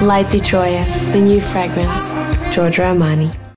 Light Detroit, the new fragrance, Giorgio Armani.